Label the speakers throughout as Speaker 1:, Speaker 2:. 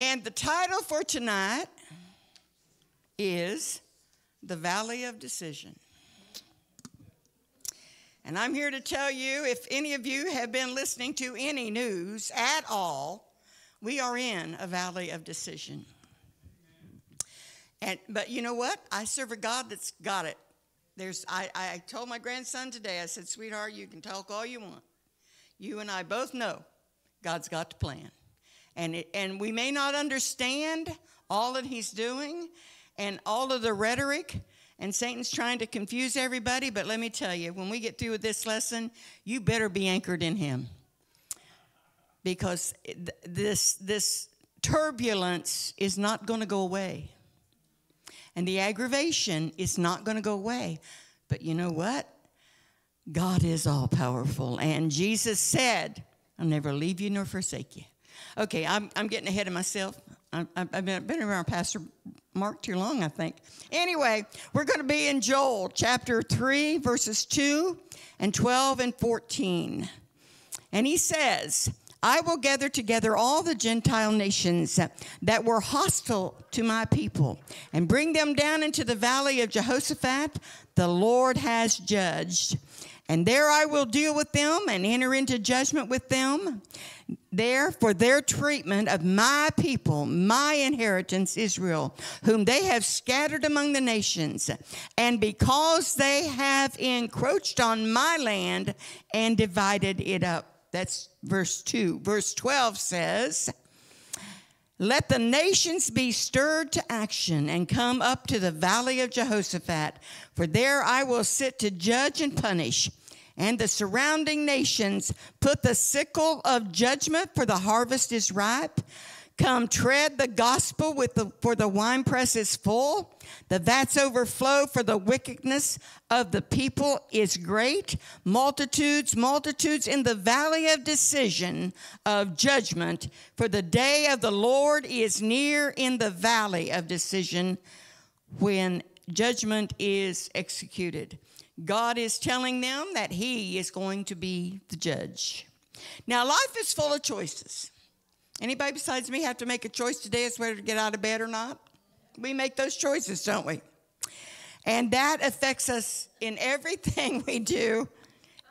Speaker 1: And the title for tonight is The Valley of Decision. And I'm here to tell you if any of you have been listening to any news at all, we are in a valley of decision. And but you know what? I serve a God that's got it. There's I, I told my grandson today, I said, sweetheart, you can talk all you want. You and I both know God's got the plan. And it, and we may not understand all that he's doing and all of the rhetoric and Satan's trying to confuse everybody, but let me tell you, when we get through with this lesson, you better be anchored in him. Because this this turbulence is not going to go away. And the aggravation is not going to go away. But you know what? God is all powerful. And Jesus said, I'll never leave you nor forsake you. Okay, I'm, I'm getting ahead of myself. I, have been, been around Pastor Mark too long, I think. Anyway, we're going to be in Joel chapter 3, verses 2 and 12 and 14. And he says, I will gather together all the Gentile nations that were hostile to my people and bring them down into the valley of Jehoshaphat. The Lord has judged. And there I will deal with them and enter into judgment with them there for their treatment of my people, my inheritance, Israel, whom they have scattered among the nations. And because they have encroached on my land and divided it up. That's verse 2. Verse 12 says, let the nations be stirred to action and come up to the valley of Jehoshaphat, for there I will sit to judge and punish. And the surrounding nations put the sickle of judgment, for the harvest is ripe. Come tread the gospel with the, for the winepress is full. The vats overflow for the wickedness of the people is great. Multitudes, multitudes in the valley of decision of judgment. For the day of the Lord is near in the valley of decision when judgment is executed. God is telling them that He is going to be the judge. Now, life is full of choices. Anybody besides me have to make a choice today as whether to get out of bed or not? We make those choices, don't we? And that affects us in everything we do,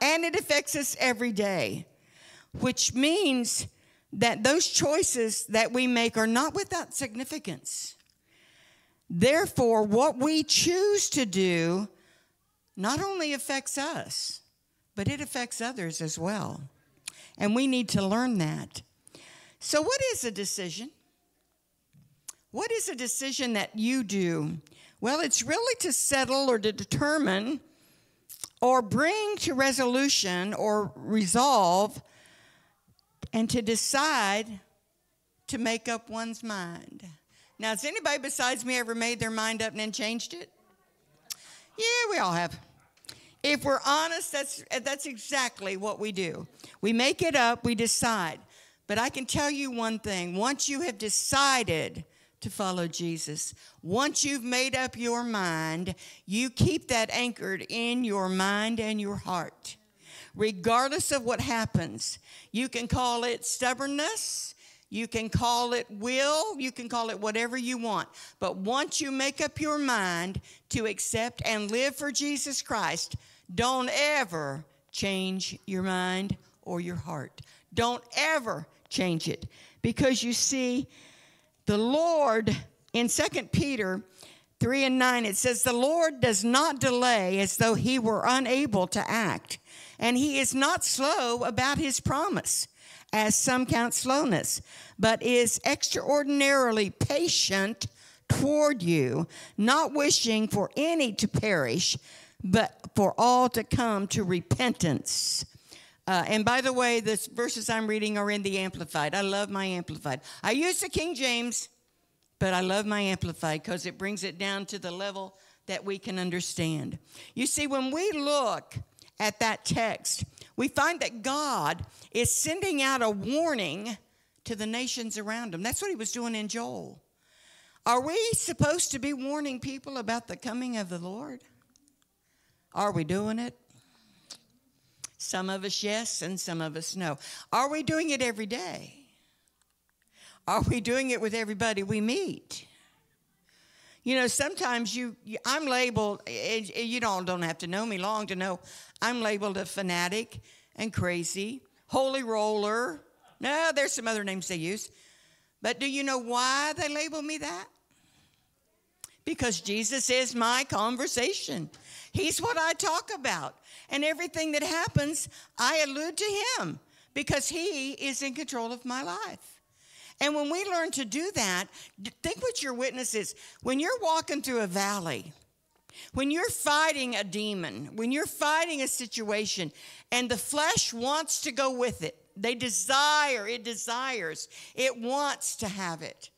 Speaker 1: and it affects us every day, which means that those choices that we make are not without significance. Therefore, what we choose to do not only affects us, but it affects others as well. And we need to learn that. So, what is a decision? What is a decision that you do? Well, it's really to settle or to determine or bring to resolution or resolve and to decide to make up one's mind. Now, has anybody besides me ever made their mind up and then changed it? Yeah, we all have. If we're honest, that's, that's exactly what we do. We make it up, we decide. But I can tell you one thing once you have decided to follow Jesus, once you've made up your mind, you keep that anchored in your mind and your heart. Regardless of what happens, you can call it stubbornness, you can call it will, you can call it whatever you want. But once you make up your mind to accept and live for Jesus Christ, don't ever change your mind or your heart. Don't ever change it. Because you see, the Lord in 2 Peter 3 and 9, it says, The Lord does not delay as though he were unable to act, and he is not slow about his promise, as some count slowness, but is extraordinarily patient toward you, not wishing for any to perish, but for all to come to repentance. Uh, and by the way, the verses I'm reading are in the Amplified. I love my Amplified. I use the King James, but I love my Amplified because it brings it down to the level that we can understand. You see, when we look at that text, we find that God is sending out a warning to the nations around him. That's what he was doing in Joel. Are we supposed to be warning people about the coming of the Lord? Are we doing it? Some of us, yes, and some of us, no. Are we doing it every day? Are we doing it with everybody we meet? You know, sometimes you, you I'm labeled. Eh, eh, eh, you don't don't have to know me long to know I'm labeled a fanatic and crazy, holy roller. No, there's some other names they use. But do you know why they label me that? Because Jesus is my conversation. He's what I talk about. And everything that happens, I allude to him because he is in control of my life. And when we learn to do that, think what your witness is. When you're walking through a valley, when you're fighting a demon, when you're fighting a situation, and the flesh wants to go with it, they desire, it desires, it wants to have it.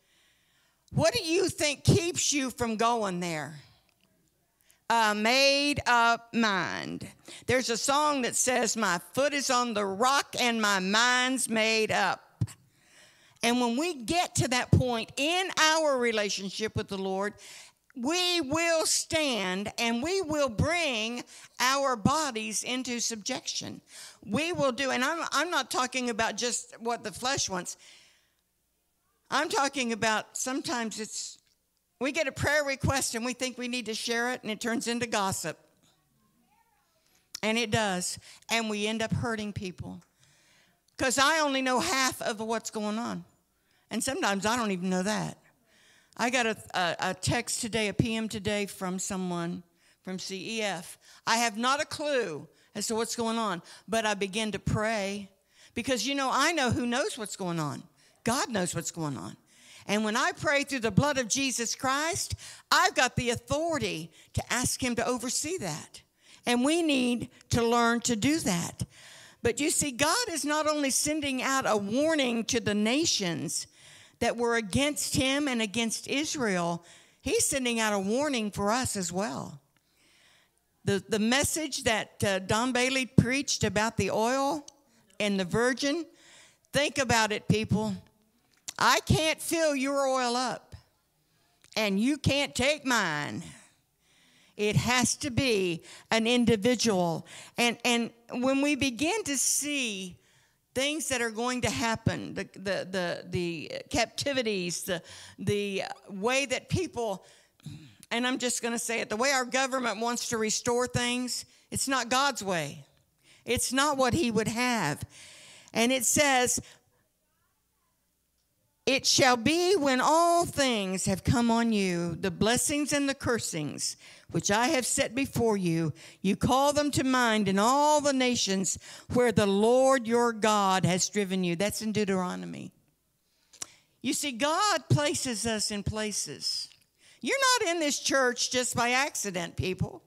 Speaker 1: What do you think keeps you from going there? A made up mind. There's a song that says, My foot is on the rock and my mind's made up. And when we get to that point in our relationship with the Lord, we will stand and we will bring our bodies into subjection. We will do, and I'm, I'm not talking about just what the flesh wants. I'm talking about sometimes it's, we get a prayer request and we think we need to share it and it turns into gossip. And it does. And we end up hurting people. Because I only know half of what's going on. And sometimes I don't even know that. I got a, a, a, text today, a PM today from someone from CEF. I have not a clue as to what's going on, but I begin to pray because, you know, I know who knows what's going on. God knows what's going on. And when I pray through the blood of Jesus Christ, I've got the authority to ask Him to oversee that. And we need to learn to do that. But you see, God is not only sending out a warning to the nations, that were against him and against Israel, he's sending out a warning for us as well. The, the message that uh, Don Bailey preached about the oil and the virgin, think about it, people. I can't fill your oil up, and you can't take mine. It has to be an individual. And, and when we begin to see things that are going to happen, the, the, the, the captivities, the, the way that people, and I'm just going to say it, the way our government wants to restore things, it's not God's way. It's not what He would have. And it says, It shall be when all things have come on you, the blessings and the cursings which I have set before you, you call them to mind in all the nations where the Lord your God has driven you. That's in Deuteronomy. You see, God places us in places. You're not in this church just by accident, people.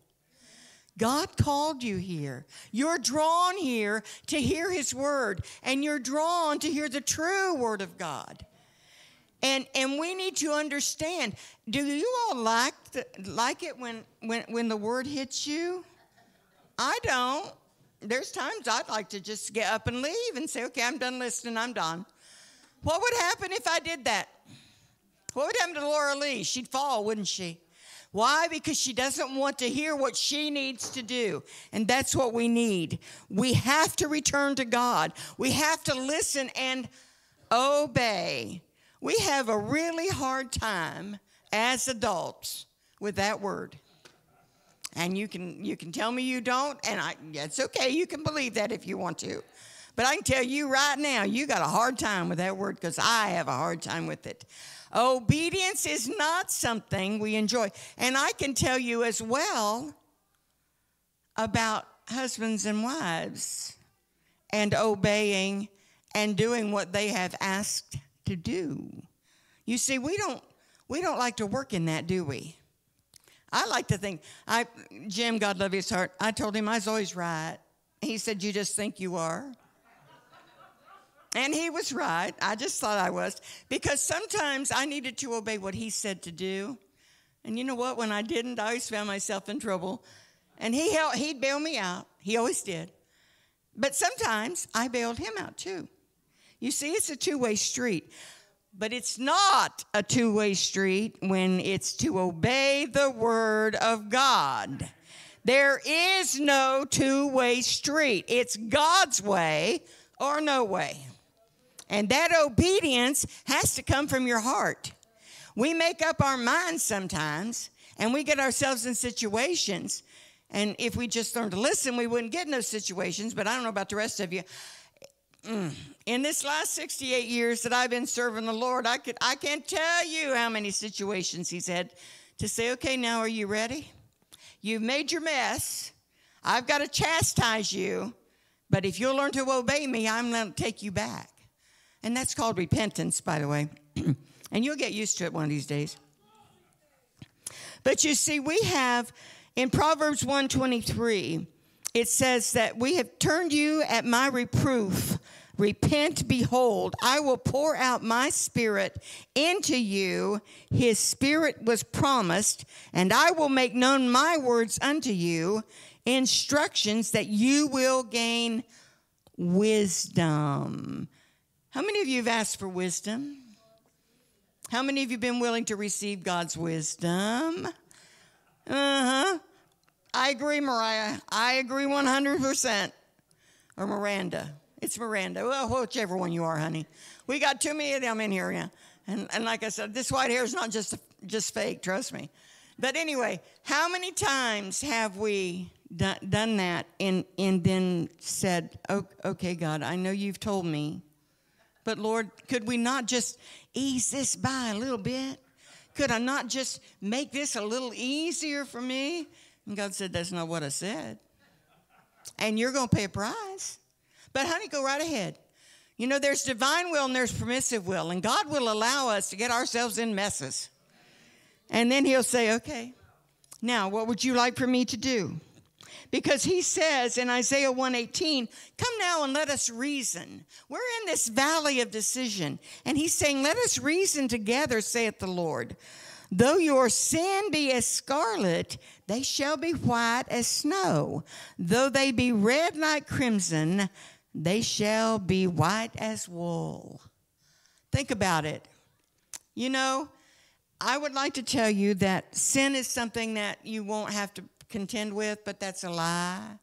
Speaker 1: God called you here. You're drawn here to hear His word, and you're drawn to hear the true word of God. And and we need to understand. Do you all like the, like it when when when the word hits you? I don't. There's times I'd like to just get up and leave and say, "Okay, I'm done listening. I'm done." What would happen if I did that? What would happen to Lora Lea? She'd fall, wouldn't she? Why? Because she doesn't want to hear what she needs to do. And that's what we need. We have to return to God. We have to listen and obey. We have a really hard time as adults with that word. And you can you can tell me you don't, and I it's okay, you can believe that if you want to. But I can tell you right now, you got a hard time with that word because I have a hard time with it. Obedience is not something we enjoy. And I can tell you as well about husbands and wives and obeying and doing what they have asked to do. You see, we don't we don't like to work in that, do we? I like to think I Jim, God love his heart, I told him I was always right. He said, You just think you are. And he was right. I just thought I was. Because sometimes I needed to obey what he said to do. And you know what? When I didn't, I always found myself in trouble. And he helped, he'd bail me out. He always did. But sometimes I bailed him out too. You see, it's a two way street. But it's not a two way street when it's to obey the word of God. There is no two way street. It's God's way or no way. And that obedience has to come from your heart. We make up our minds sometimes and we get ourselves in situations. And if we just learned to listen, we wouldn't get in those situations. But I don't know about the rest of you. Mm. In this last 68 years that I've been serving the Lord, I, could, I can't tell you how many situations He's had to say, okay, now are you ready? You've made your mess. I've got to chastise you. But if you'll learn to obey me, I'm going to take you back. And that's called repentance, by the way. and you'll get used to it one of these days. But you see, we have in Proverbs 123, it says that we have turned you at my reproof. Repent, behold, I will pour out my spirit into you. His spirit was promised, and I will make known my words unto you, instructions that you will gain wisdom. How many of you have asked for wisdom? How many of you have been willing to receive God's wisdom? Uh huh. I agree, Mariah. I agree 100%. Or Miranda. It's Miranda. Well, whichever one you are, honey. We got too many of them in here, yeah. And, and like I said, this white hair is not just, just fake, trust me. But anyway, how many times have we done, done that and, and then said, okay, God, I know you've told me, but Lord, could we not just ease this by a little bit? Could I not just make this a little easier for me? And God said, That's not what I said. And you're going to pay a price. But, honey, go right ahead. You know, there's divine will and there's permissive will, and God will allow us to get ourselves in messes. And then He'll say, Okay, now what would you like for me to do? Because He says in Isaiah 118, Come now and let us reason. We're in this valley of decision. And He's saying, Let us reason together, saith the Lord. Though your sin be as scarlet, they shall be white as snow. Though they be red like crimson, they shall be white as wool. Think about it. You know, I would like to tell you that sin is something that you won't have to contend with, but that's a lie.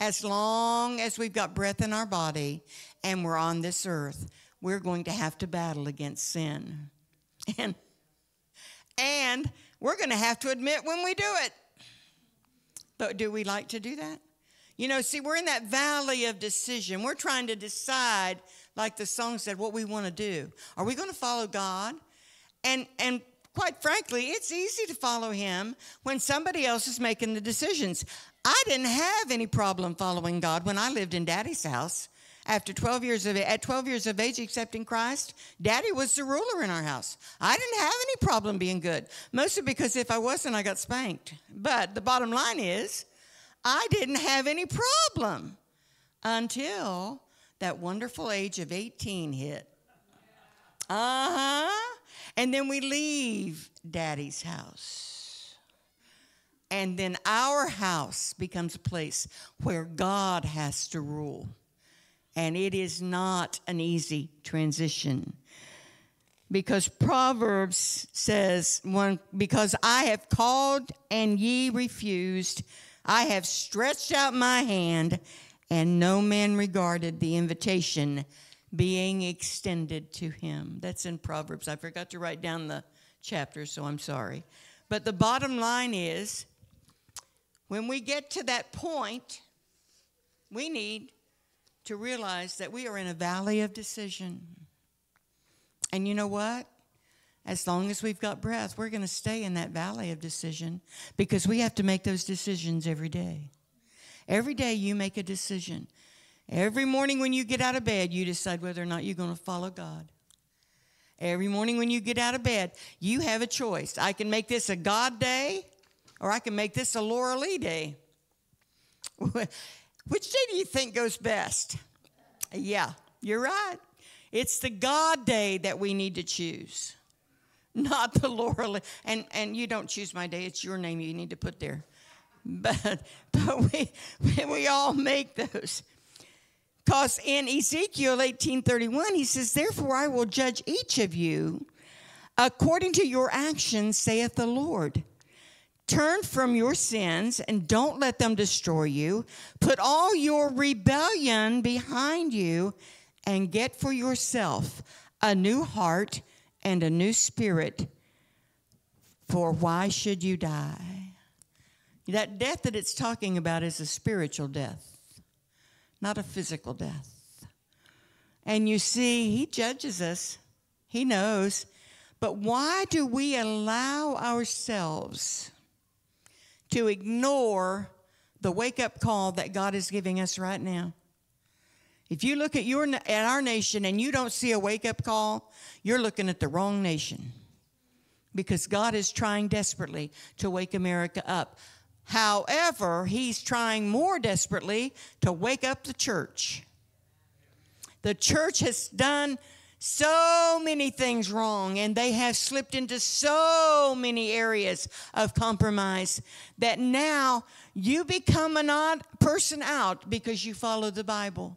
Speaker 1: As long as we've got breath in our body and we're on this earth, we're going to have to battle against sin. And and we're going to have to admit when we do it. But do we like to do that? You know, see, we're in that valley of decision. We're trying to decide, like the song said, what we want to do. Are we going to follow God? And and quite frankly, it's easy to follow him when somebody else is making the decisions. I didn't have any problem following God when I lived in daddy's house after 12 years of at 12 years of age accepting Christ, daddy was the ruler in our house. I didn't have any problem being good, mostly because if I wasn't, I got spanked. But the bottom line is, I didn't have any problem until that wonderful age of 18 hit. Uh huh. And then we leave daddy's house. And then our house becomes a place where God has to rule and it is not an easy transition. Because Proverbs says, one, because I have called and ye refused, I have stretched out my hand, and no man regarded the invitation being extended to him. That's in Proverbs. I forgot to write down the chapter, so I'm sorry. But the bottom line is when we get to that point, we need to realize that we are in a valley of decision. And you know what? As long as we've got breath, we're going to stay in that valley of decision because we have to make those decisions every day. Every day you make a decision. Every morning when you get out of bed, you decide whether or not you're going to follow God. Every morning when you get out of bed, you have a choice. I can make this a God day or I can make this a Lora Lea day. Which day do you think goes best? Yeah, you're right. It's the God day that we need to choose, not the Lora. And and you don't choose my day; it's your name you need to put there. But but we we all make those. Because in Ezekiel 18:31, he says, "Therefore I will judge each of you according to your actions, saith the Lord." Turn from your sins and don't let them destroy you. Put all your rebellion behind you and get for yourself a new heart and a new spirit. For why should you die? That death that it's talking about is a spiritual death, not a physical death. And you see, he judges us, he knows. But why do we allow ourselves to ignore the wake up call that God is giving us right now? If you look at your at our nation and you don't see a wake up call, you're looking at the wrong nation. Because God is trying desperately to wake America up. However, he's trying more desperately to wake up the church. The church has done so many things wrong and they have slipped into so many areas of compromise that now you become an odd person out because you follow the Bible.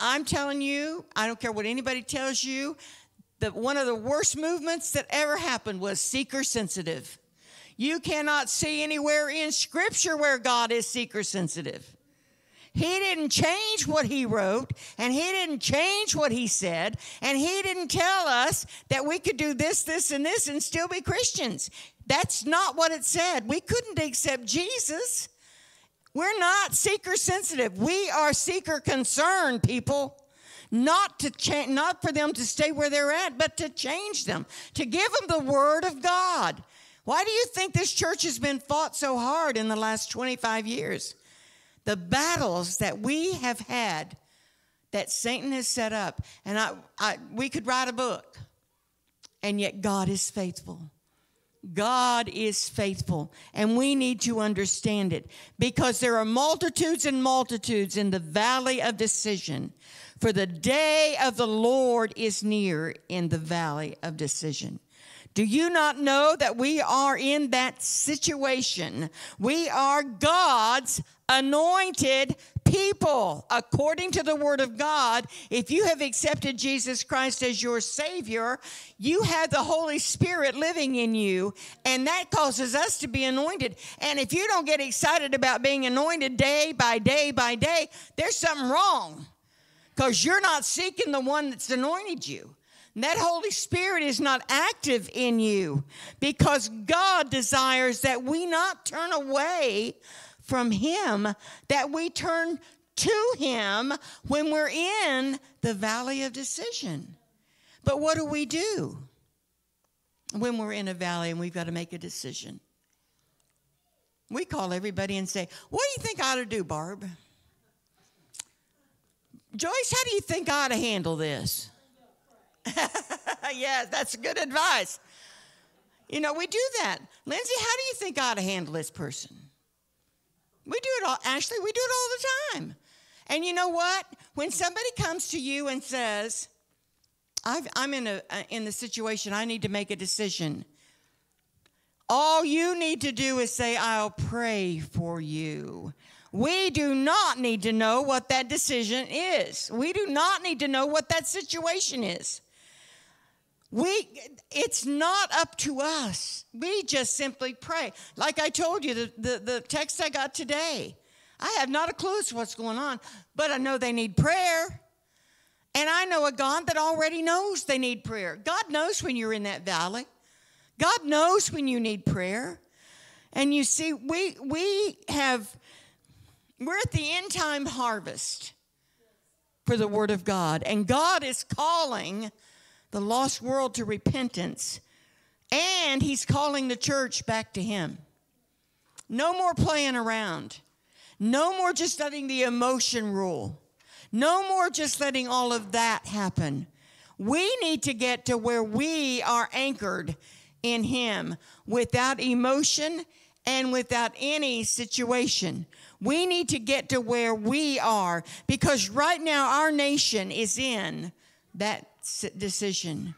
Speaker 1: I'm telling you, I don't care what anybody tells you, that one of the worst movements that ever happened was seeker sensitive. You cannot see anywhere in Scripture where God is seeker sensitive. He didn't change what he wrote, and he didn't change what he said, and he didn't tell us that we could do this, this, and this and still be Christians. That's not what it said. We couldn't accept Jesus. We're not seeker sensitive. We are seeker concerned people. Not to change, not for them to stay where they're at, but to change them, to give them the word of God. Why do you think this church has been fought so hard in the last 25 years? the battles that we have had that Satan has set up. And I, I, we could write a book, and yet God is faithful. God is faithful, and we need to understand it because there are multitudes and multitudes in the valley of decision. For the day of the Lord is near in the valley of decision. Do you not know that we are in that situation? We are God's anointed people according to the word of God. If you have accepted Jesus Christ as your Savior, you have the Holy Spirit living in you, and that causes us to be anointed. And if you don't get excited about being anointed day by day by day, there's something wrong because you're not seeking the one that's anointed you. That Holy Spirit is not active in you because God desires that we not turn away from Him, that we turn to Him when we're in the valley of decision. But what do we do when we're in a valley and we've got to make a decision? We call everybody and say, What do you think I ought to do, Barb? Joyce, how do you think I ought to handle this? yes, that's good advice. You know, we do that. Lindsay, how do you think I ought to handle this person? We do it all, Ashley, we do it all the time. And you know what? When somebody comes to you and says, i am in, a, uh, in the situation, I need to make a decision. All you need to do is say, I'll pray for you. We do not need to know what that decision is. We do not need to know what that situation is. We, it's not up to us. We just simply pray. Like I told you, the, the, the text I got today, I have not a clue as to what's going on, but I know they need prayer. And I know a God that already knows they need prayer. God knows when you're in that valley. God knows when you need prayer. And you see, we we have we're at the end time harvest for the word of God. And God is calling the lost world to repentance, and he's calling the church back to him. No more playing around. No more just letting the emotion rule. No more just letting all of that happen. We need to get to where we are anchored in Him without emotion and without any situation. We need to get to where we are because right now our nation is in that decision.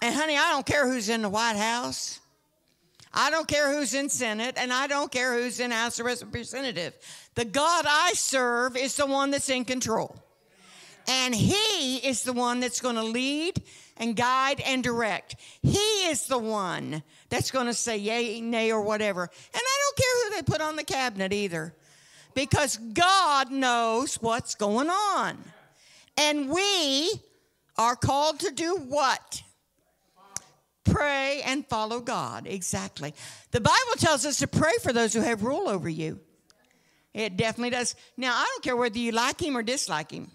Speaker 1: And honey, I don't care who's in the White House. I don't care who's in Senate, and I don't care who's in House of Representative. The God I serve is the one that's in control. And He is the one that's going to lead and guide and direct. He is the one that's going to say yay, nay, or whatever. And I don't care who they put on the cabinet either, because God knows what's going on. And we are called to do what? Pray and follow God. Exactly. The Bible tells us to pray for those who have rule over you. It definitely does. Now, I don't care whether you like him or dislike him.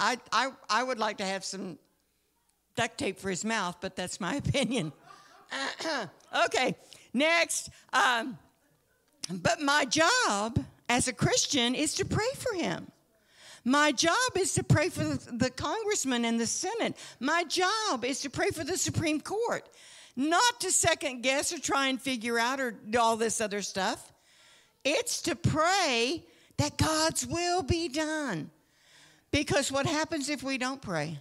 Speaker 1: I, I, I would like to have some duct tape for his mouth, but that's my opinion. okay, next. Um, but my job as a Christian is to pray for him. My job is to pray for the congressman and the Senate. My job is to pray for the Supreme Court, not to second guess or try and figure out or all this other stuff. It's to pray that God's will be done. Because what happens if we don't pray?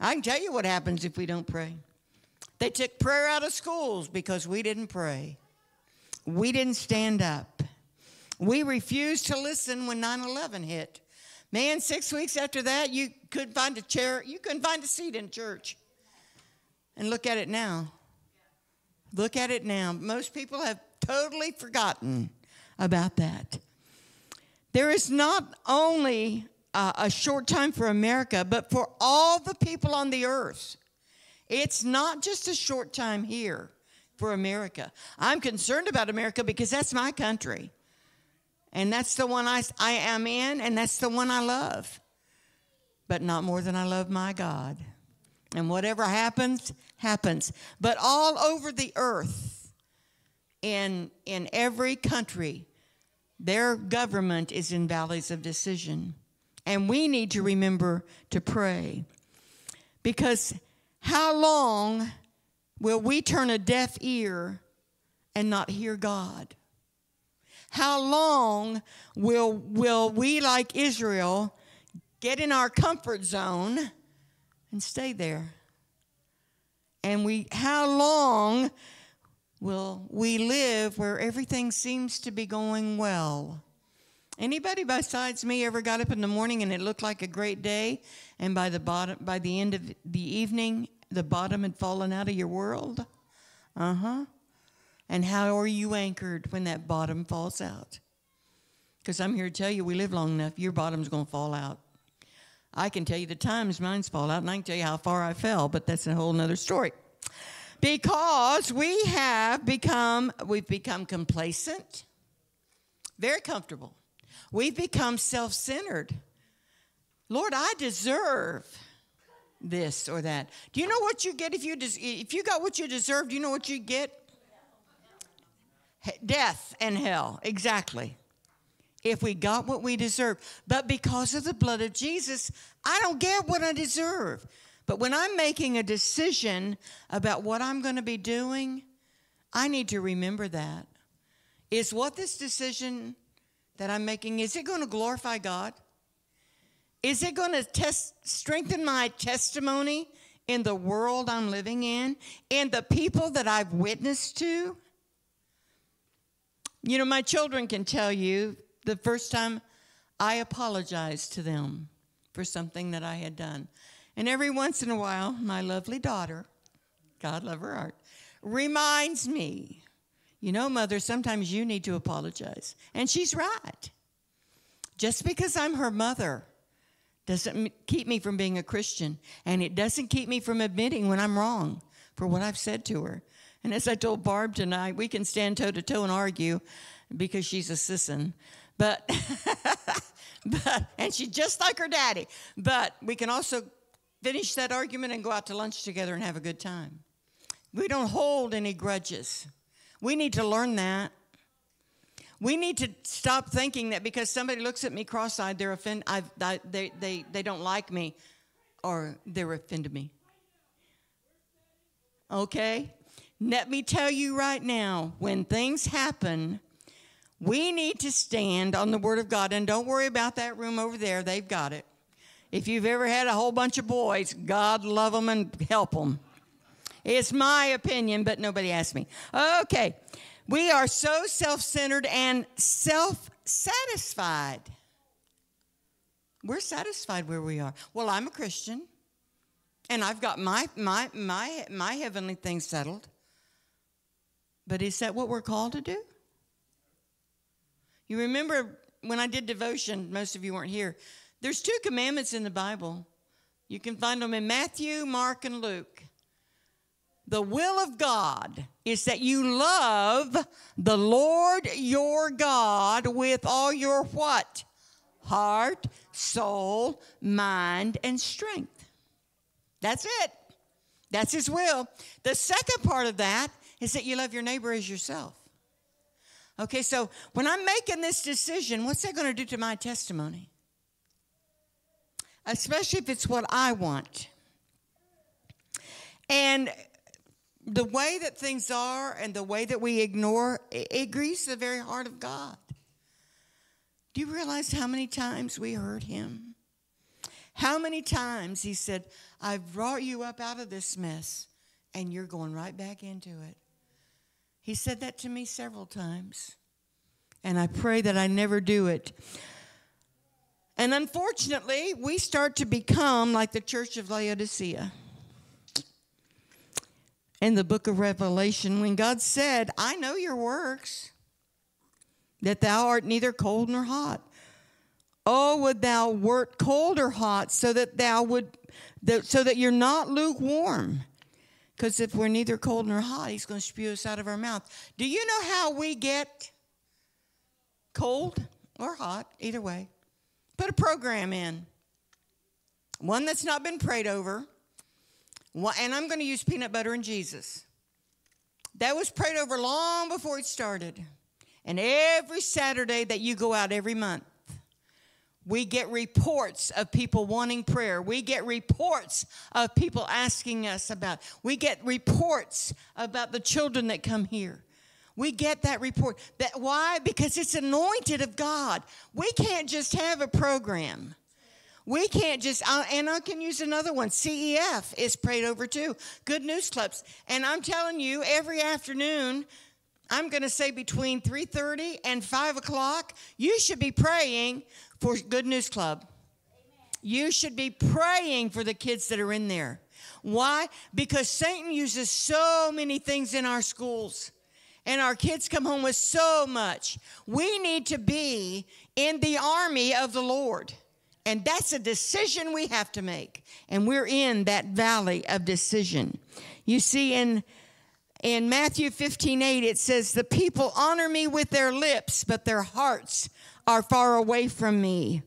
Speaker 1: I can tell you what happens if we don't pray. They took prayer out of schools because we didn't pray. We didn't stand up. We refused to listen when 9 11 hit. Man, six weeks after that, you couldn't find a chair, you couldn't find a seat in church. And look at it now. Look at it now. Most people have totally forgotten about that. There is not only uh, a short time for America, but for all the people on the earth. It's not just a short time here for America. I'm concerned about America because that's my country. And that's the one I, I am in, and that's the one I love. But not more than I love my God. And whatever happens, happens. But all over the earth, in, in every country, their government is in valleys of decision. And we need to remember to pray. Because how long will we turn a deaf ear and not hear God? How long will, will we, like Israel, get in our comfort zone and stay there? And we, how long will we live where everything seems to be going well? Anybody besides me ever got up in the morning and it looked like a great day, and by the bottom, by the end of the evening, the bottom had fallen out of your world? Uh huh. And how are you anchored when that bottom falls out? Because I'm here to tell you, we live long enough, your bottom's going to fall out. I can tell you the times mine's fall out, and I can tell you how far I fell, but that's a whole nother story. Because we have become, we've become complacent, very comfortable. We've become self centered. Lord, I deserve this or that. Do you know what you get if you des- if you got what you deserve? Do you know what you get? Death and hell, exactly. If we got what we deserve. But because of the blood of Jesus, I don't get what I deserve. But when I'm making a decision about what I'm going to be doing, I need to remember that. Is what this decision that I'm making, is it going to glorify God? Is it going to test, strengthen my testimony in the world I'm living in, in the people that I've witnessed to? You know, my children can tell you the first time I apologized to them for something that I had done. And every once in a while, my lovely daughter, God love her heart, reminds me, you know, mother, sometimes you need to apologize. And she's right. Just because I'm her mother doesn't keep me from being a Christian. And it doesn't keep me from admitting when I'm wrong for what I've said to her. And as I told Barb tonight, we can stand toe to toe and argue because she's a sisson. But, but, and she's just like her daddy. But we can also finish that argument and go out to lunch together and have a good time. We don't hold any grudges. We need to learn that. We need to stop thinking that because somebody looks at me cross-eyed, they're offended. I, they, they, they don't like me, or they're offended me. Okay, let me tell you right now when things happen, we need to stand on the Word of God. And don't worry about that room over there, they've got it. If you've ever had a whole bunch of boys, God love them and help them. It's my opinion, but nobody asked me. Okay, we are so self centered and self satisfied. We're satisfied where we are. Well, I'm a Christian, and I've got my, my, my, my heavenly things settled. But is that what we're called to do? You remember when I did devotion, most of you weren't here. There's two commandments in the Bible. You can find them in Matthew, Mark, and Luke. The will of God is that you love the Lord your God with all your what? Heart, soul, mind, and strength. That's it. That's his will. The second part of that is that you love your neighbor as yourself. Okay, so when I'm making this decision, what's that going to do to my testimony? Especially if it's what I want. And the way that things are and the way that we ignore, it, grieves the very heart of God. Do you realize how many times we hurt him? How many times he said, I've brought you up out of this mess and you're going right back into it. He said that to me several times. And I pray that I never do it. And unfortunately, we start to become like the church of Laodicea in the book of Revelation when God said, I know your works, that thou art neither cold nor hot. Oh, would thou wert cold or hot, so that thou would, so that you're not lukewarm. Because if we're neither cold nor hot, he's going to spew us out of our mouth. Do you know how we get cold or hot? Either way. Put a program in. One that's not been prayed over and I'm going to use peanut butter and Jesus. That was prayed over long before it started. And every Saturday that you go out every month, we get reports of people wanting prayer. We get reports of people asking us about. We get reports about the children that come here. We get that report. That why? Because it's anointed of God. We can't just have a program. We can't just, and I can use another one. CEF is prayed over too. Good News Clubs. And I'm telling you, every afternoon, I'm going to say between 3.30 and 5 o'clock, you should be praying for Good News Club. You should be praying for the kids that are in there. Why? Because Satan uses so many things in our schools and our kids come home with so much. We need to be in the army of the Lord. And that's a decision we have to make. And we're in that valley of decision. You see, in in Matthew 15, 8, it says, The people honor me with their lips, but their hearts are far away from me.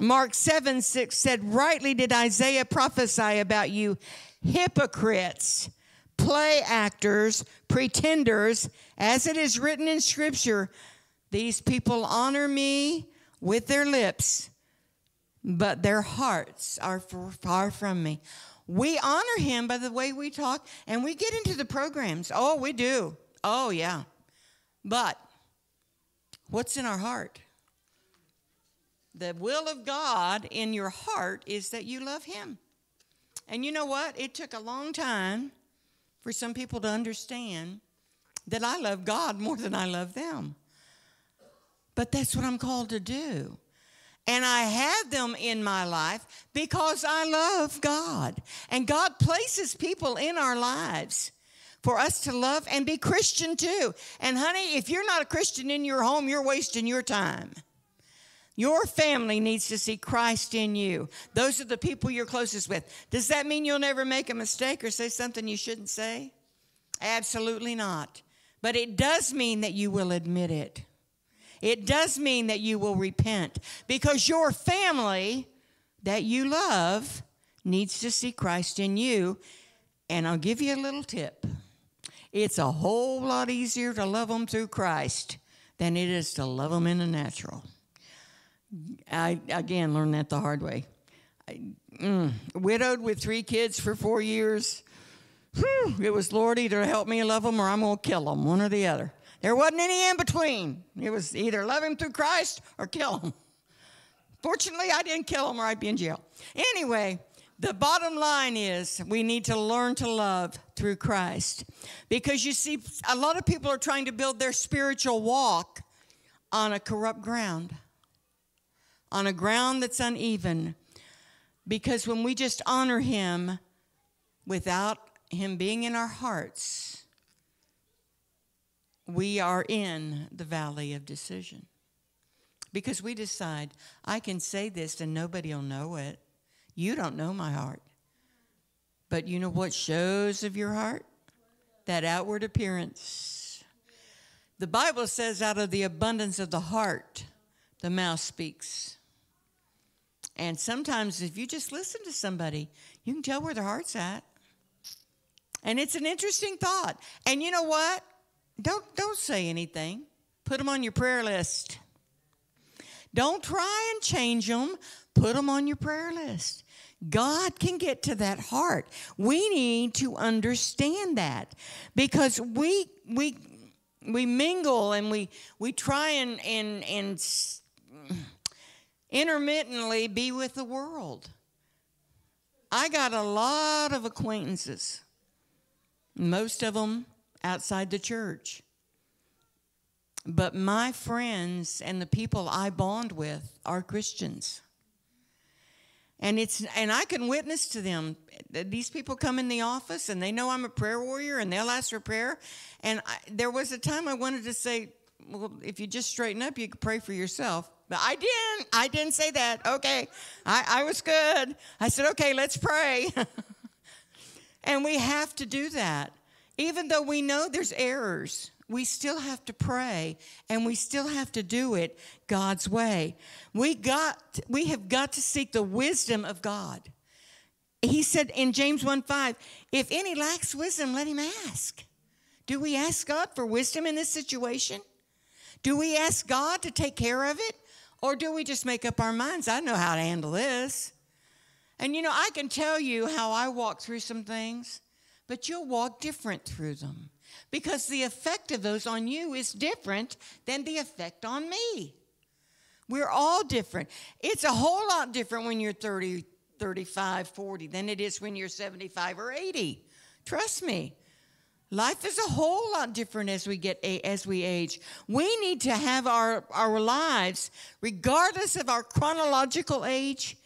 Speaker 1: Mark 7, 6 said, Rightly did Isaiah prophesy about you, hypocrites, play actors, pretenders, as it is written in Scripture, these people honor me with their lips, but their hearts are far from me. We honor him by the way we talk, and we get into the programs. Oh, we do. Oh, yeah. But what's in our heart? The will of God in your heart is that you love him. And you know what? It took a long time for some people to understand that I love God more than I love them. But that's what I'm called to do. And I have them in my life because I love God. And God places people in our lives for us to love and be Christian too. And honey, if you're not a Christian in your home, you're wasting your time. Your family needs to see Christ in you. Those are the people you're closest with. Does that mean you'll never make a mistake or say something you shouldn't say? Absolutely not. But it does mean that you will admit it it does mean that you will repent because your family that you love needs to see Christ in you. And I'll give you a little tip it's a whole lot easier to love them through Christ than it is to love them in the natural. I, again, learned that the hard way. I, mm, widowed with three kids for four years. Whew, it was, Lord, either help me love them or I'm going to kill them, one or the other. There wasn't any in between. It was either love him through Christ or kill him. Fortunately, I didn't kill him or I'd be in jail. Anyway, the bottom line is we need to learn to love through Christ. Because you see, a lot of people are trying to build their spiritual walk on a corrupt ground, on a ground that's uneven. Because when we just honor Him without Him being in our hearts, we are in the valley of decision. because we decide, I can say this and nobody will know it. You don't know my heart. But you know what shows of your heart? That outward appearance. The Bible says, out of the abundance of the heart, the mouth speaks. And sometimes, if you just listen to somebody, you can tell where their heart's at. And it's an interesting thought. And you know what? Don't, don't say anything. Put them on your prayer list. Don't try and change them. Put them on your prayer list. God can get to that heart. We need to understand that because we we we mingle and we we try and and and intermittently be with the world. I got a lot of acquaintances. Most of them outside the church. But my friends and the people I bond with are Christians. And it's and I can witness to them. These people come in the office and they know I'm a prayer warrior and they'll ask for prayer. And I, there was a time I wanted to say, well, if you just straighten up, you could pray for yourself. But I didn't. I didn't say that. Okay. I, I was good. I said, okay, let's pray. and we have to do that. Even though we know there's errors, we still have to pray and we still have to do it God's way. We got we have got to seek the wisdom of God. He said in James 1 5, if any lacks wisdom, let him ask. Do we ask God for wisdom in this situation? Do we ask God to take care of it? Or do we just make up our minds? I know how to handle this. And you know, I can tell you how I walk through some things, but you'll walk different through them because the effect of those on you is different than the effect on me. We're all different. It's a whole lot different when you're 30, 35, 40 than it is when you're 75 or 80. Trust me. Life is a whole lot different as we get as we age. We need to have our, our lives, regardless of our chronological age,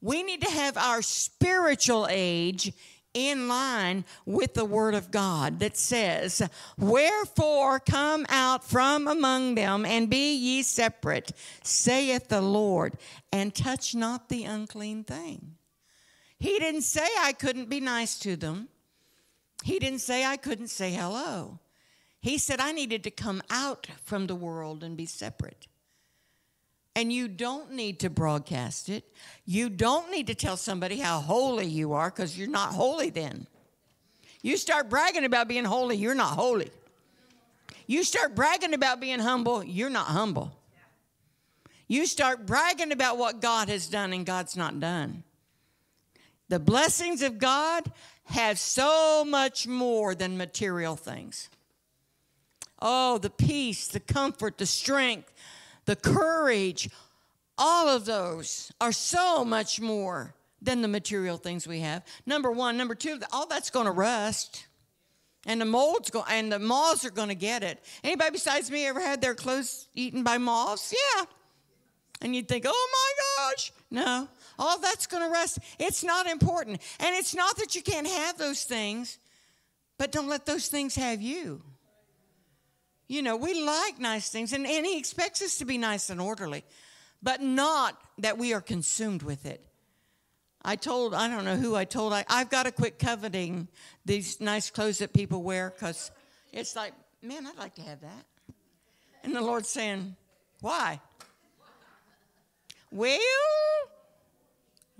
Speaker 1: we need to have our spiritual age in line with the word of God that says, Wherefore come out from among them and be ye separate, saith the Lord, and touch not the unclean thing. He didn't say I couldn't be nice to them. He didn't say I couldn't say hello. He said I needed to come out from the world and be separate. And you don't need to broadcast it. You don't need to tell somebody how holy you are because you're not holy then. You start bragging about being holy, you're not holy. You start bragging about being humble, you're not humble. You start bragging about what God has done and God's not done. The blessings of God have so much more than material things. Oh, the peace, the comfort, the strength, the courage, all of those are so much more than the material things we have. Number one. Number two, all that's going to rust. And the mold's going and the moths are going to get it. Anybody besides me ever had their clothes eaten by moths? Yeah. And you'd think, oh my gosh. No. All that's going to rust. It's not important. And it's not that you can't have those things, but don't let those things have you. You know, we like nice things, and, and He expects us to be nice and orderly, but not that we are consumed with it. I told, I don't know who I told, I, I've got to quit coveting these nice clothes that people wear because it's like, man, I'd like to have that. And the Lord's saying, why? Well,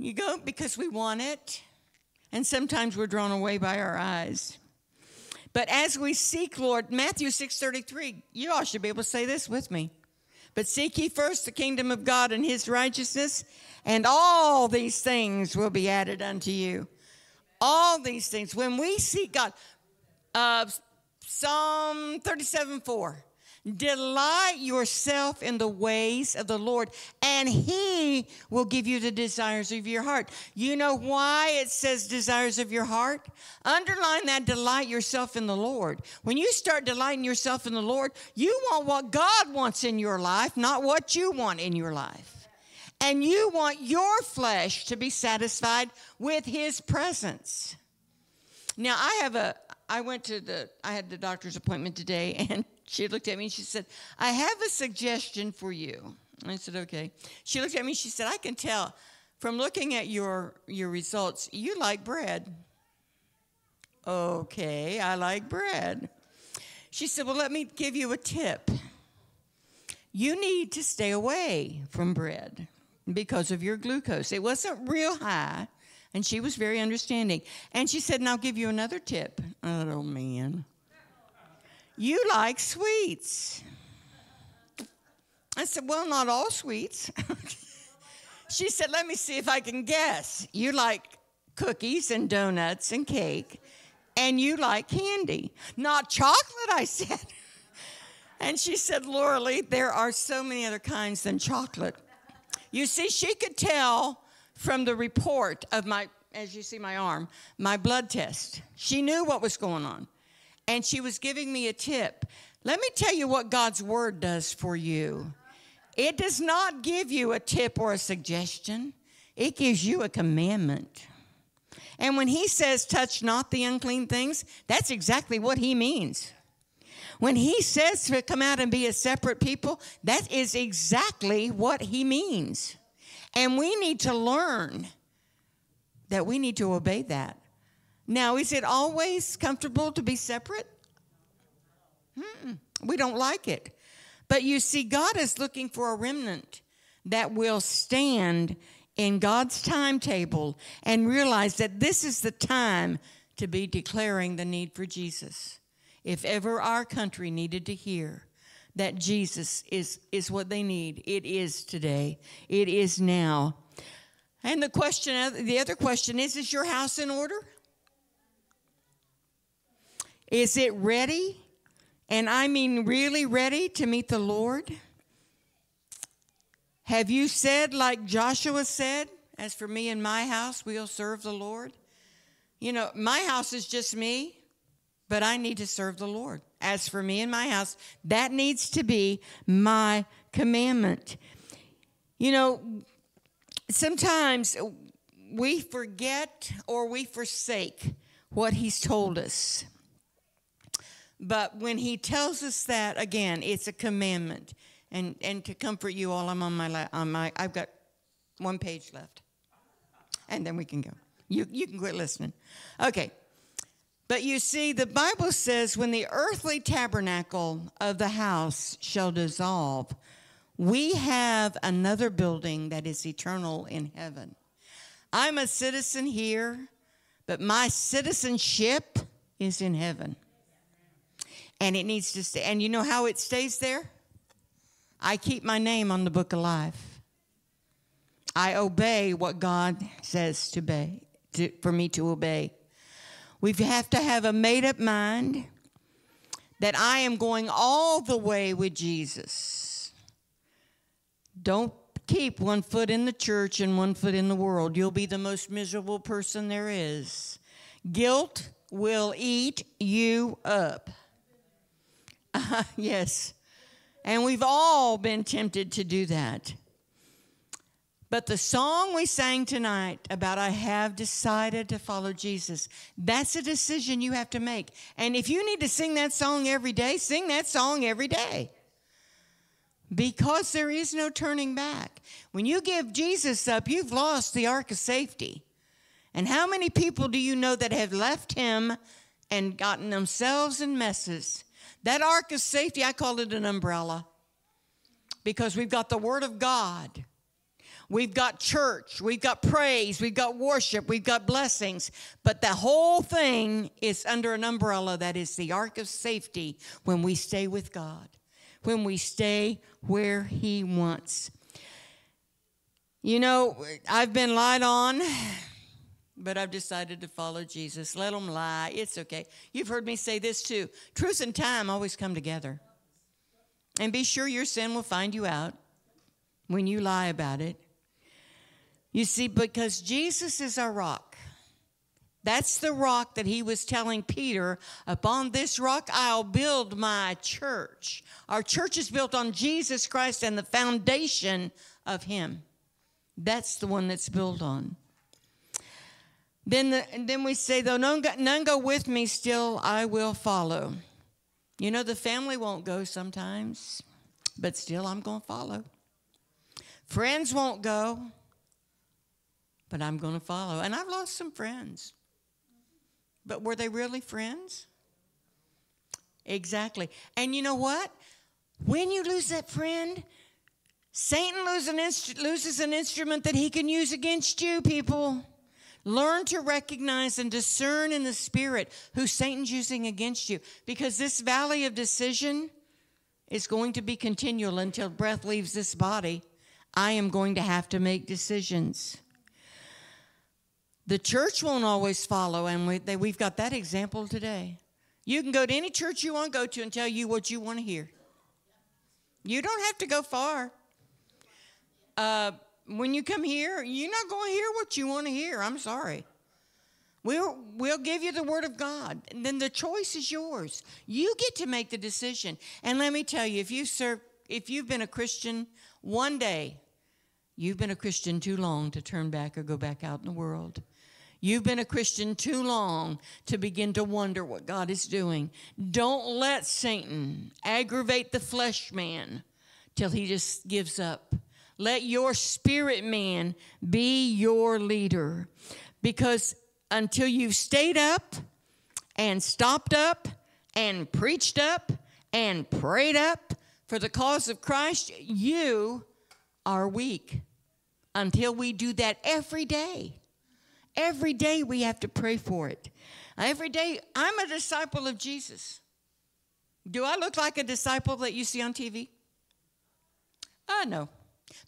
Speaker 1: you go because we want it, and sometimes we're drawn away by our eyes. But as we seek, Lord, Matthew 6:33, you all should be able to say this with me. But seek ye first the kingdom of God and his righteousness, and all these things will be added unto you. All these things. When we seek God, uh, Psalm 37 4. Delight yourself in the ways of the Lord, and He will give you the desires of your heart. You know why it says desires of your heart? Underline that delight yourself in the Lord. When you start delighting yourself in the Lord, you want what God wants in your life, not what you want in your life. And you want your flesh to be satisfied with His presence. Now, I have a, I went to the, I had the doctor's appointment today, and she looked at me and she said, I have a suggestion for you. I said, okay. She looked at me. She said, I can tell from looking at your your results, you like bread. Okay, I like bread. She said, Well, let me give you a tip. You need to stay away from bread because of your glucose. It wasn't real high, and she was very understanding. And she said, And I'll give you another tip. Oh, man. You like sweets. I said, Well, not all sweets. she said, Let me see if I can guess. You like cookies and donuts and cake, and you like candy. Not chocolate, I said. And she said, Lora Lea, there are so many other kinds than chocolate. You see, she could tell from the report of my, as you see my arm, my blood test. She knew what was going on. And she was giving me a tip. Let me tell you what God's word does for you. It does not give you a tip or a suggestion, it gives you a commandment. And when he says, touch not the unclean things, that's exactly what he means. When he says to come out and be a separate people, that is exactly what he means. And we need to learn that we need to obey that. Now, is it always comfortable to be separate? Mm-mm. We don't like it. But you see, God is looking for a remnant that will stand in God's timetable and realize that this is the time to be declaring the need for Jesus. If ever our country needed to hear that Jesus is, is what they need, it is today. It is now. And the question, the other question is, is your house in order? Is it ready? And I mean, really ready to meet the Lord? Have you said, like Joshua said, as for me and my house, we'll serve the Lord? You know, my house is just me, but I need to serve the Lord. As for me and my house, that needs to be my commandment. You know, sometimes we forget or we forsake what He's told us. But when he tells us that again, it's a commandment. And and to comfort you all, I'm on my on my I've got one page left. And then we can go. You you can quit listening. Okay. But you see, the Bible says when the earthly tabernacle of the house shall dissolve, we have another building that is eternal in heaven. I'm a citizen here, but my citizenship is in heaven and it needs to stay. And you know how it stays there? I keep my name on the book of life. I obey what God says to obey, to, for me to obey. We have to have a made up mind that I am going all the way with Jesus. Don't keep one foot in the church and one foot in the world. You'll be the most miserable person there is. Guilt will eat you up. Uh, yes. And we've all been tempted to do that. But the song we sang tonight about I have decided to follow Jesus, that's a decision you have to make. And if you need to sing that song every day, sing that song every day. Because there is no turning back. When you give Jesus up, you've lost the ark of safety. And how many people do you know that have left him and gotten themselves in messes? That ark of safety, I call it an umbrella because we've got the Word of God. We've got church, we've got praise, we've got worship, we've got blessings, but the whole thing is under an umbrella that is the ark of safety when we stay with God, when we stay where He wants. You know, I've been lied on but I've decided to follow Jesus. Let them lie. It's okay. You've heard me say this too. Truth and time always come together. And be sure your sin will find you out when you lie about it. You see, because Jesus is our rock. That's the rock that he was telling Peter, upon this rock I'll build my church. Our church is built on Jesus Christ and the foundation of him. That's the one that's built on. Then, the, then we say, though none go, none go with me, still I will follow. You know, the family won't go sometimes, but still I'm going to follow. Friends won't go, but I'm going to follow. And I've lost some friends. But were they really friends? Exactly. And you know what? When you lose that friend, Satan an, loses an instrument that he can use against you, people. Learn to recognize and discern in the spirit who Satan's using against you because this valley of decision is going to be continual until breath leaves this body. I am going to have to make decisions. The church won't always follow, and we, they, we've got that example today. You can go to any church you want to go to and tell you what you want to hear. You don't have to go far. Uh, when you come here, you're not going to hear what you want to hear. I'm sorry. We'll, we'll give you the word of God. And then the choice is yours. You get to make the decision. And let me tell you, if you serve, if you've been a Christian one day, you've been a Christian too long to turn back or go back out in the world. You've been a Christian too long to begin to wonder what God is doing. Don't let Satan aggravate the flesh man till he just gives up. Let your spirit man be your leader. Because until you've stayed up and stopped up and preached up and prayed up for the cause of Christ, you are weak. Until we do that every day. Every day we have to pray for it. Every day, I'm a disciple of Jesus. Do I look like a disciple that you see on TV? Uh, no.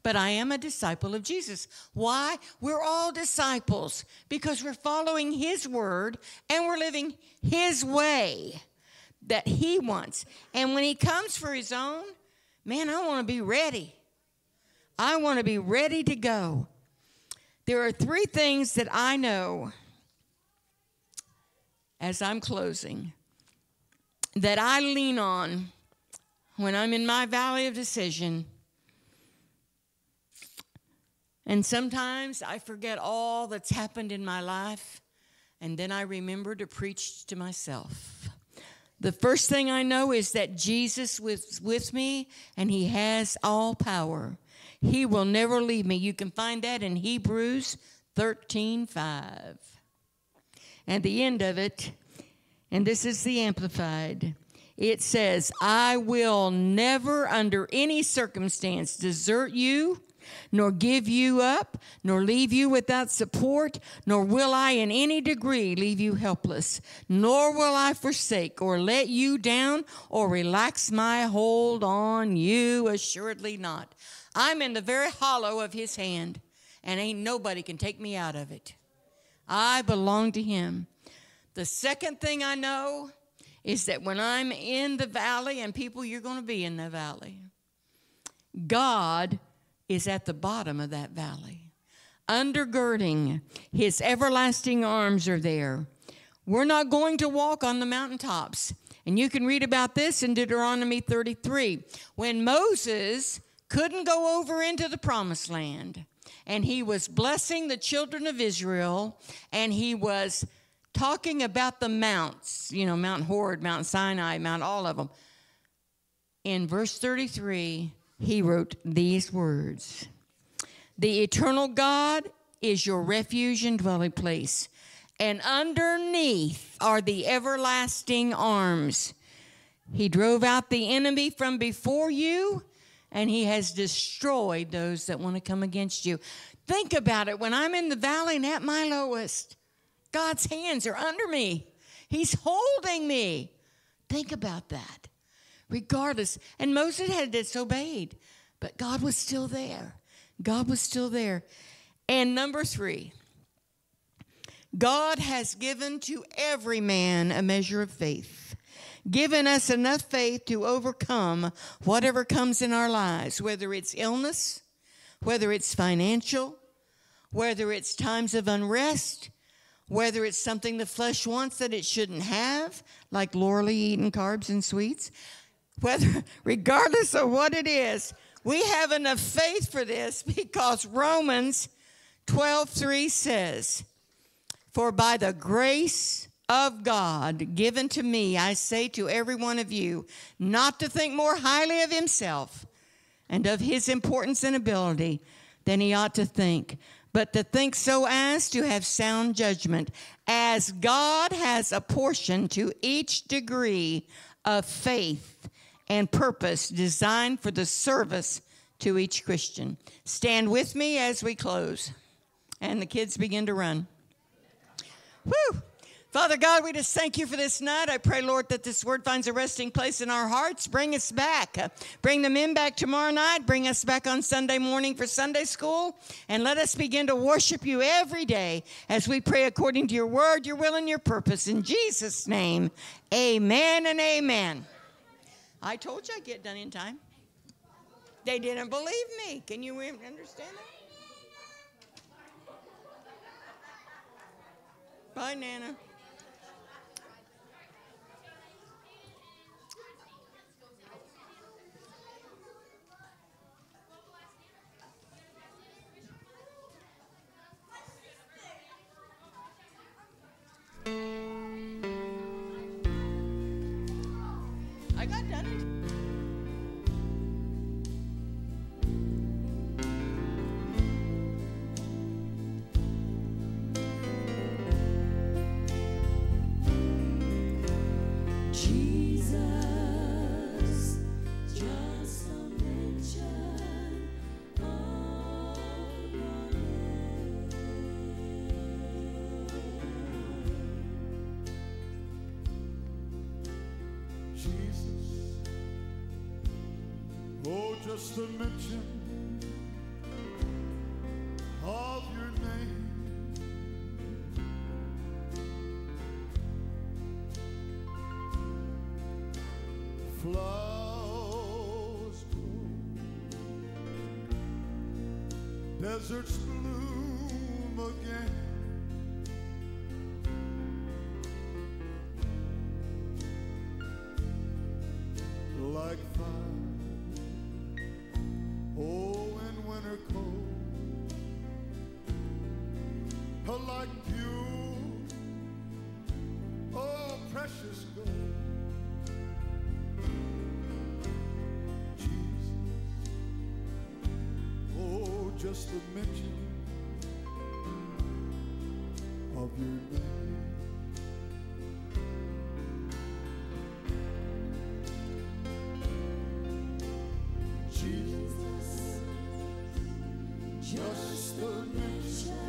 Speaker 1: But I am a disciple of Jesus. Why? We're all disciples because we're following His word and we're living His way that He wants. And when He comes for His own, man, I want to be ready. I want to be ready to go. There are three things that I know as I'm closing that I lean on when I'm in my valley of decision and sometimes I forget all that's happened in my life, and then I remember to preach to myself. The first thing I know is that Jesus was with me and he has all power. He will never leave me. You can find that in Hebrews 13 5. And the end of it, and this is the Amplified, it says, I will never, under any circumstance, desert you nor give you up, nor leave you without support, nor will I in any degree leave you helpless, nor will I forsake or let you down or relax my hold on you, assuredly not. I'm in the very hollow of his hand, and ain't nobody can take me out of it. I belong to him. The second thing I know is that when I'm in the valley, and people, you're going to be in the valley, God is at the bottom of that valley. Undergirding, his everlasting arms are there. We're not going to walk on the mountaintops. And you can read about this in Deuteronomy 33. When Moses couldn't go over into the promised land, and he was blessing the children of Israel, and he was talking about the mounts, you know, Mount Horeb, Mount Sinai, Mount all of them. In verse 33, he wrote these words The eternal God is your refuge and dwelling place, and underneath are the everlasting arms. He drove out the enemy from before you, and he has destroyed those that want to come against you. Think about it. When I'm in the valley and at my lowest, God's hands are under me. He's holding me. Think about that regardless. And Moses had disobeyed, but God was still there. God was still there. And number three, God has given to every man a measure of faith, given us enough faith to overcome whatever comes in our lives, whether it's illness, whether it's financial, whether it's times of unrest, whether it's something the flesh wants that it shouldn't have, like Lora Lea eating carbs and sweets, whether regardless of what it is, we have enough faith for this because Romans 12:3 says, "For by the grace of God given to me, I say to every one of you, not to think more highly of himself." and of his importance and ability than he ought to think, but to think so as to have sound judgment, as God has apportioned to each degree of faith and purpose designed for the service to each Christian. Stand with me as we close. And the kids begin to run. Whew! Father God, we just thank you for this night. I pray, Lord, that this word finds a resting place in our hearts. Bring us back. Bring the men back tomorrow night. Bring us back on Sunday morning for Sunday school. And let us begin to worship you every day as we pray according to your word, your will, and your purpose. In Jesus' name, amen and amen. I told you I'd get done in time. They didn't believe me. Can you understand that? Bye, Nana. I
Speaker 2: just a mention of your name.
Speaker 3: Flowers grow, deserts bloom just the mention of your name. Jesus, just the mention